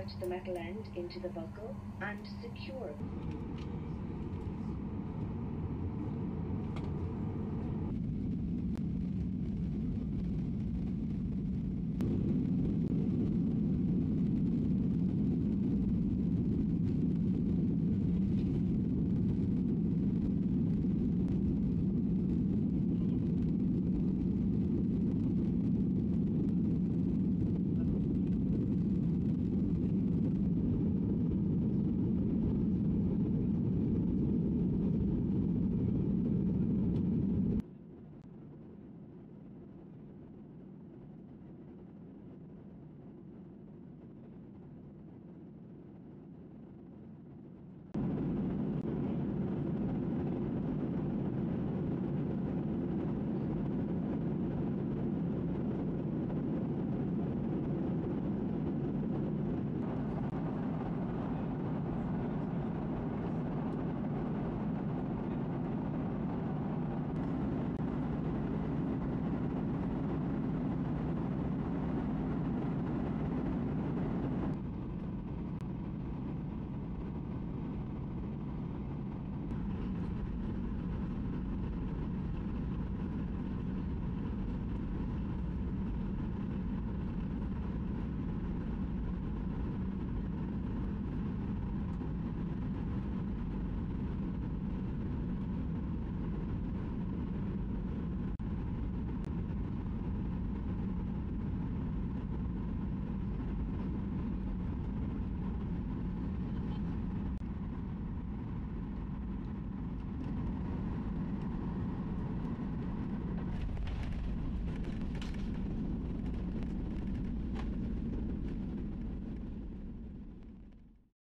insert the metal end into the buckle and secure